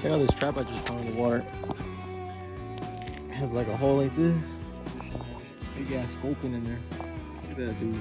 Check out this trap I just found in the water. It has like a hole like this. Big ass sculpin in there. Look at that dude.